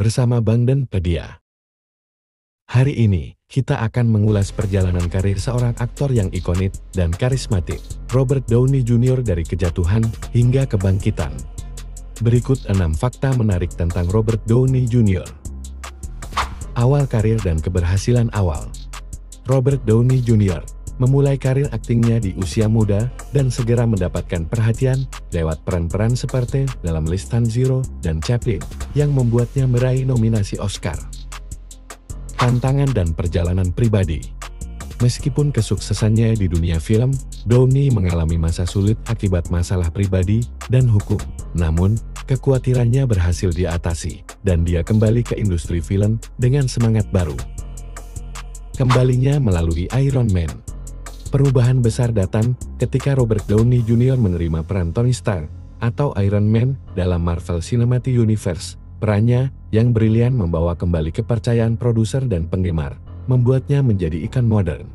bersama Bang dan Pedia. Hari ini, kita akan mengulas perjalanan karir seorang aktor yang ikonik dan karismatik, Robert Downey Jr. dari kejatuhan hingga kebangkitan. Berikut 6 fakta menarik tentang Robert Downey Jr. Awal karir dan keberhasilan awal Robert Downey Jr. memulai karir aktingnya di usia muda dan segera mendapatkan perhatian lewat peran-peran seperti dalam Listan Zero dan Chaplin yang membuatnya meraih nominasi Oscar tantangan dan perjalanan pribadi. Meskipun kesuksesannya di dunia film, Downey mengalami masa sulit akibat masalah pribadi dan hukum. Namun, kekhawatirannya berhasil diatasi, dan dia kembali ke industri film dengan semangat baru. Kembalinya melalui Iron Man. Perubahan besar datang ketika Robert Downey Jr. menerima peran Tony Stark atau Iron Man dalam Marvel Cinematic Universe Perannya yang brilian membawa kembali kepercayaan produser dan penggemar, membuatnya menjadi ikan modern.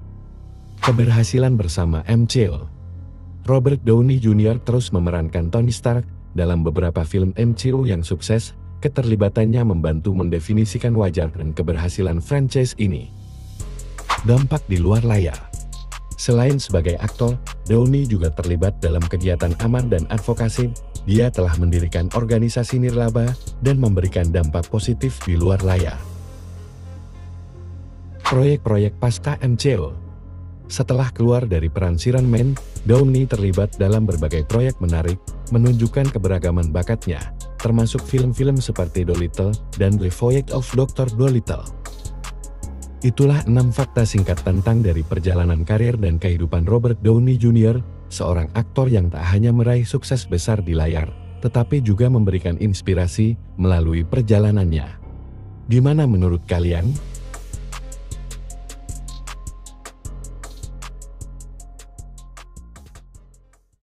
Keberhasilan bersama MCU Robert Downey Jr. terus memerankan Tony Stark dalam beberapa film MCU yang sukses, keterlibatannya membantu mendefinisikan wajah dan keberhasilan franchise ini. Dampak di luar layar Selain sebagai aktor, Downey juga terlibat dalam kegiatan aman dan advokasi dia telah mendirikan organisasi nirlaba dan memberikan dampak positif di luar layar. Proyek-proyek pasca MCO Setelah keluar dari peran Siran Man, Downey terlibat dalam berbagai proyek menarik, menunjukkan keberagaman bakatnya, termasuk film-film seperti Dolittle dan The Voyage of Dr. Dolittle. Itulah enam fakta singkat tentang dari perjalanan karir dan kehidupan Robert Downey Jr., seorang aktor yang tak hanya meraih sukses besar di layar, tetapi juga memberikan inspirasi melalui perjalanannya. Gimana menurut kalian?